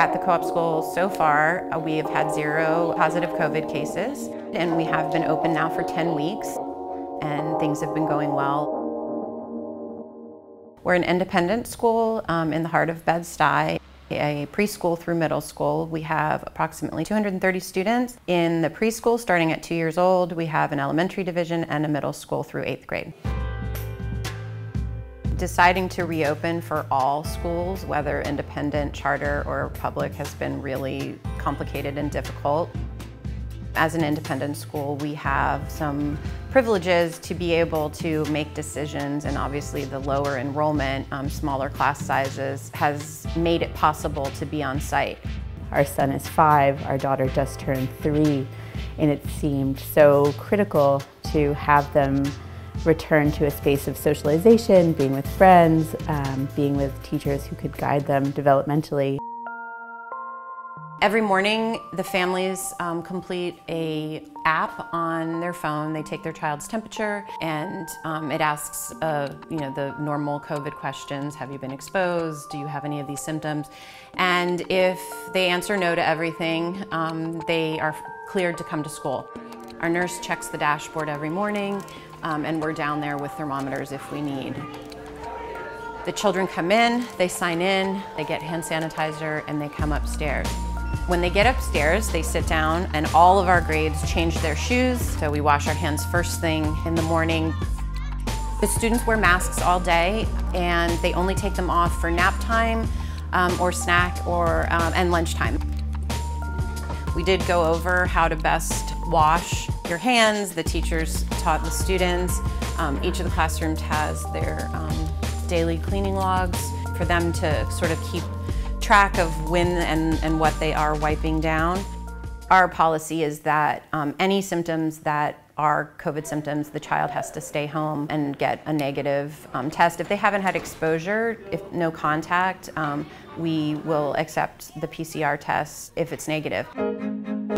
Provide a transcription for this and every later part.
At the co-op school so far, uh, we have had zero positive COVID cases, and we have been open now for 10 weeks, and things have been going well. We're an independent school um, in the heart of Bed-Stuy, a preschool through middle school. We have approximately 230 students. In the preschool, starting at two years old, we have an elementary division and a middle school through eighth grade. Deciding to reopen for all schools, whether independent, charter, or public, has been really complicated and difficult. As an independent school, we have some privileges to be able to make decisions and obviously the lower enrollment, um, smaller class sizes has made it possible to be on site. Our son is five, our daughter just turned three, and it seemed so critical to have them return to a space of socialization, being with friends, um, being with teachers who could guide them developmentally. Every morning, the families um, complete a app on their phone. They take their child's temperature, and um, it asks, uh, you know, the normal COVID questions: Have you been exposed? Do you have any of these symptoms? And if they answer no to everything, um, they are cleared to come to school. Our nurse checks the dashboard every morning, um, and we're down there with thermometers if we need. The children come in, they sign in, they get hand sanitizer, and they come upstairs. When they get upstairs, they sit down and all of our grades change their shoes. So we wash our hands first thing in the morning. The students wear masks all day and they only take them off for nap time um, or snack or um, and lunchtime. We did go over how to best wash your hands. The teachers taught the students. Um, each of the classrooms has their um, daily cleaning logs for them to sort of keep track of when and, and what they are wiping down. Our policy is that um, any symptoms that are COVID symptoms, the child has to stay home and get a negative um, test. If they haven't had exposure, if no contact, um, we will accept the PCR test if it's negative.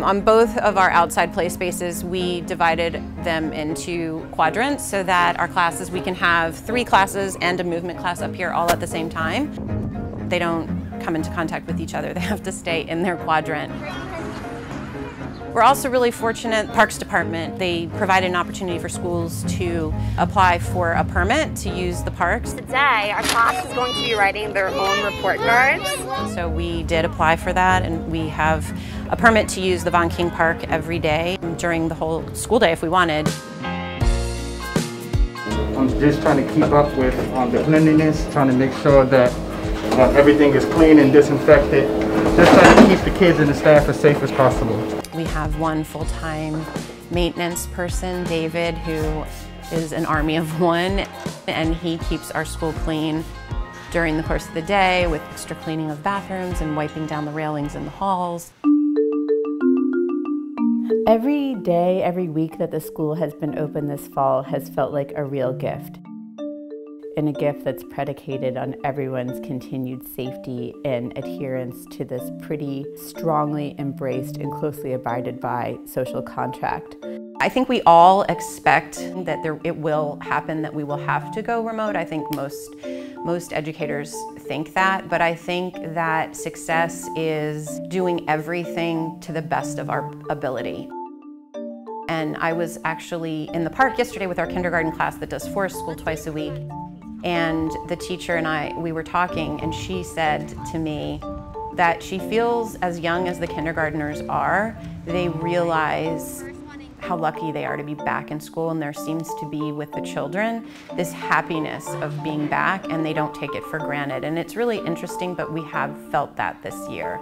On both of our outside play spaces, we divided them into quadrants so that our classes, we can have three classes and a movement class up here all at the same time. They don't come into contact with each other. They have to stay in their quadrant. We're also really fortunate, Parks Department, they provided an opportunity for schools to apply for a permit to use the parks. Today, our class is going to be writing their own report cards. So we did apply for that and we have a permit to use the Von King Park every day during the whole school day if we wanted. I'm just trying to keep up with um, the cleanliness, trying to make sure that uh, everything is clean and disinfected. Just trying to keep the kids and the staff as safe as possible. We have one full-time maintenance person, David, who is an army of one, and he keeps our school clean during the course of the day with extra cleaning of bathrooms and wiping down the railings in the halls. Every day, every week that the school has been open this fall has felt like a real gift and a gift that's predicated on everyone's continued safety and adherence to this pretty strongly embraced and closely abided by social contract. I think we all expect that there, it will happen, that we will have to go remote. I think most, most educators think that, but I think that success is doing everything to the best of our ability. And I was actually in the park yesterday with our kindergarten class that does forest school twice a week. And the teacher and I, we were talking, and she said to me that she feels as young as the kindergartners are, they realize how lucky they are to be back in school and there seems to be with the children this happiness of being back and they don't take it for granted. And it's really interesting but we have felt that this year.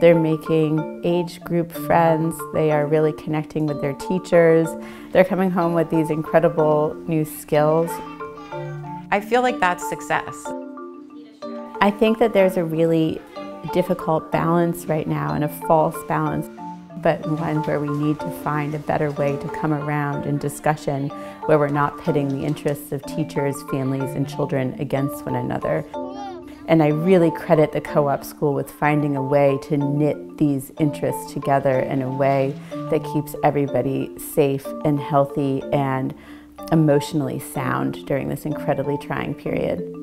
They're making age group friends, they are really connecting with their teachers, they're coming home with these incredible new skills I feel like that's success. I think that there's a really difficult balance right now and a false balance, but one where we need to find a better way to come around in discussion where we're not pitting the interests of teachers, families, and children against one another. And I really credit the co-op school with finding a way to knit these interests together in a way that keeps everybody safe and healthy and emotionally sound during this incredibly trying period.